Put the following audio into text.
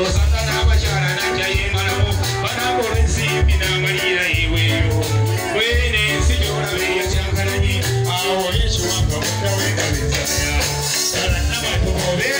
osanga n'abakyala poder.